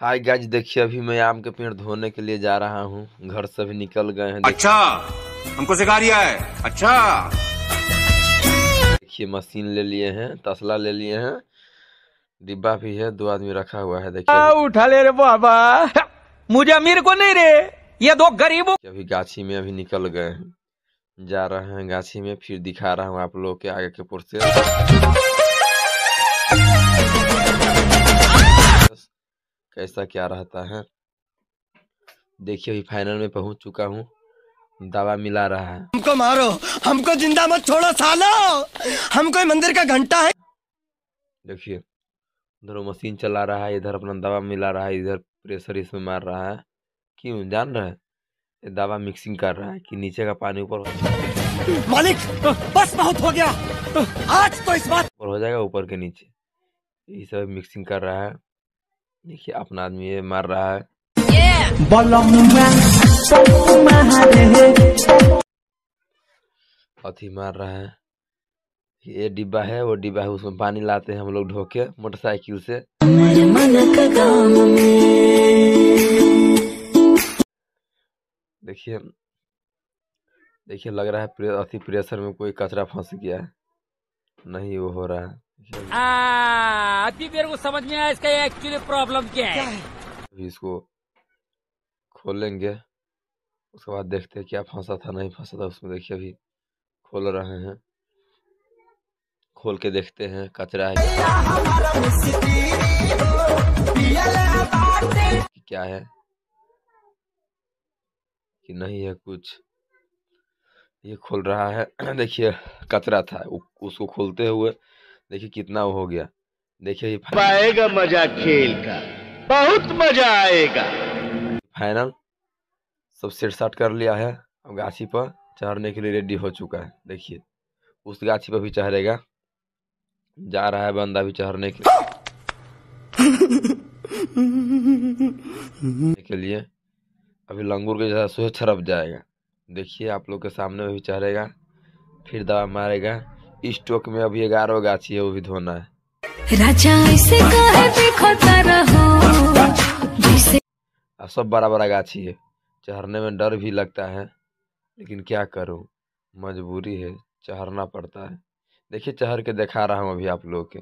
Hi guys देखिए अभी मैं आम के पेड़ धोने के लिए जा रहा हूँ। घर से भी निकल गए हैं। अच्छा हमको सिखा रिया है। अच्छा। देखिए मशीन ले लिए हैं तसला ले लिए हैं। डिब्बा भी है दो आदमी रखा हुआ है देखिए। आ, उठा ले रे बाबा। मुझे अमीर को नहीं रे। ये दो गरीबों अभी गाछी में अभी निकल गए हैं। जा रहे हैं गाछी में फिर दिखा रहा हूँ आप लोग के आगे के प्रोसेस कैसा क्या रहता है? देखिए अभी फाइनल में पहुँच चुका हूँ। दवा मिला रहा है। हमको मारो। हमको ज़िंदा मत छोड़ो सालो। हम कोई मंदिर का घंटा है? देखिए उधर वो मशीन चला रहा है इधर अपना दवा मिला रहा है इधर प्रेशर इसमें मार रहा है। क्यों जान रहे हैं? ये दवा मिक्सिंग कर रहा है कि नीचे का पानी ऊपर मालिक बस बहुत हो गया। आज तो इस बात ऊपर हो जाएगा ऊपर के नीचे। यही सब मिक्सिंग कर रहा है। देखिए, अपना आदमी ये मार रहा है। अथी मार रहा है। ये डिब्बा है, वो डिब्बा है, उसमें पानी लाते हैं हम लोग ढोके मोटरसाइकिल से। देखिए देखिए, लग रहा है अति प्रेशर में कोई कचरा फंस गया है। नहीं, वो हो रहा है। आ, अभी मेरे को समझ में आया इसका एक्चुअली प्रॉब्लम क्या है। अभी इसको खोलेंगे उसके बाद देखते हैं क्या फंसा था नहीं फंसा था उसमें देखिए अभी खोल रहे हैं। खोल के देखते हैं कचरा है। कि क्या है? कि नहीं है कुछ। ये खोल रहा है देखिए कचरा था। उसको खोलते हुए देखिए कितना हो गया। देखिए आएगा मज़ा खेल का। बहुत मज़ा आएगा। फाइनल सब सेट साट कर लिया है। अब गाछी पर चढ़ने के लिए रेडी हो चुका है। देखिए उस गाछी पर भी चढ़ेगा। जा रहा है बंदा भी चढ़ने के के लिए अभी लंगूर के जैसा सोच छरप जाएगा। देखिए आप लोग के सामने भी चढ़ेगा फिर दवा मारेगा। स्टॉक में अभी ग्यारह गाछी है वो भी धोना है। राजा ऐसे काहे अब सब बड़ा बड़ा गाछी है। चढ़ने में डर भी लगता है लेकिन क्या करूँ? मजबूरी है चढ़ना पड़ता है। देखिए चढ़ के दिखा रहा हूँ अभी आप लोग के।